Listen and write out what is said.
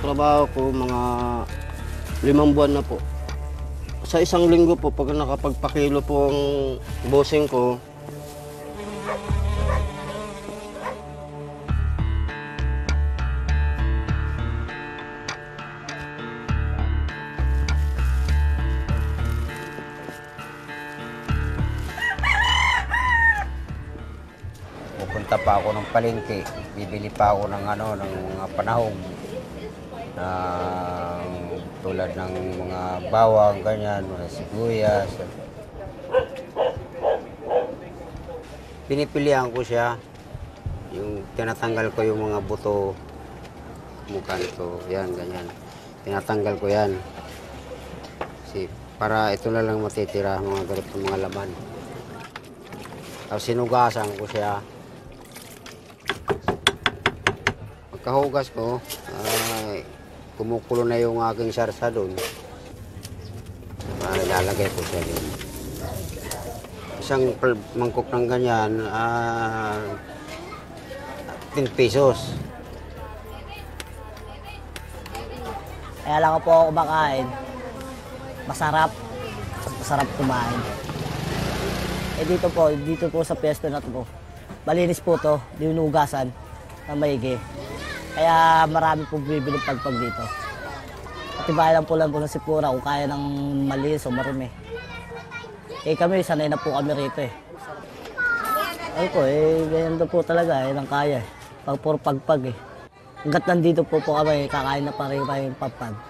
trabaho ko, mga limang buwan na po. Sa isang linggo po, pag nakapagpakilo po ang bossing ko, Pupunta pa ako ng palengke. Bibili pa ako ng ano, ng mga panahon. Ng tulad ng mga bawang, ganyan, mga sibuyas. Pinipilihan ko siya. Yung tinatanggal ko yung mga buto. Mukha nito. Yan, ganyan. Tinatanggal ko yan. Kasi para ito na lang matitira, mga ganito mga laman. Tapos sinugasan ko siya. Pagkahugas ko, ay, kumukulo na yung aking sarsa doon. Ah, ilalagay ko siya doon. Isang mangkok ng ganyan, ah, 10 pesos. Kaya lang ko po ako kumakain. Masarap. Masarap kumain. Eh dito po, dito po sa pwesto na to po. Malinis po to, dinugasan na maigi. Kaya marami po bibili pagpag dito. Katibayan lang po lang po ng sipura kung kaya ng malinis o marumi. Eh kami, sanay na po kami rito eh. Ay po, eh, ganyan daw po talaga, eh, ang kaya eh. Pag puro pagpag eh. Hanggat nandito po po kami, kakain na pa rin kami yung pagpag.